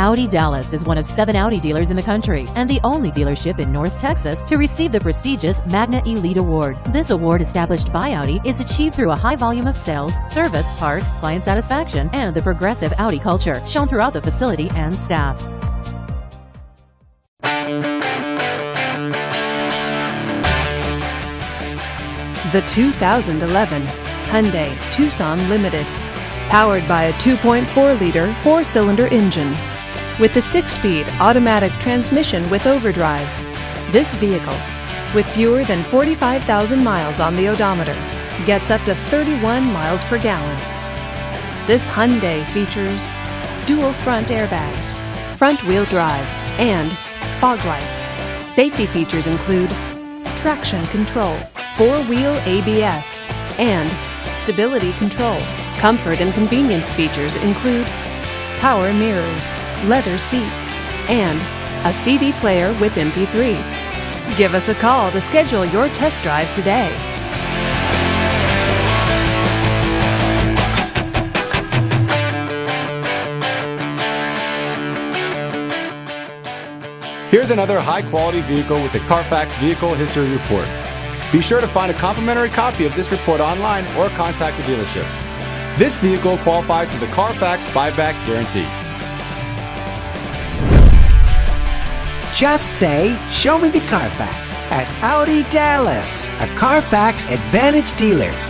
Audi Dallas is one of seven Audi dealers in the country and the only dealership in North Texas to receive the prestigious Magna Elite Award. This award, established by Audi, is achieved through a high volume of sales, service, parts, client satisfaction, and the progressive Audi culture shown throughout the facility and staff. The 2011 Hyundai Tucson Limited. Powered by a 2.4-liter four-cylinder engine. With the six-speed automatic transmission with overdrive, this vehicle, with fewer than 45,000 miles on the odometer, gets up to 31 miles per gallon. This Hyundai features dual front airbags, front-wheel drive, and fog lights. Safety features include traction control, four-wheel ABS, and stability control. Comfort and convenience features include power mirrors, leather seats, and a CD player with MP3. Give us a call to schedule your test drive today. Here's another high quality vehicle with the Carfax Vehicle History Report. Be sure to find a complimentary copy of this report online or contact the dealership. This vehicle qualifies for the Carfax buyback guarantee. Just say, Show me the Carfax at Audi Dallas, a Carfax Advantage dealer.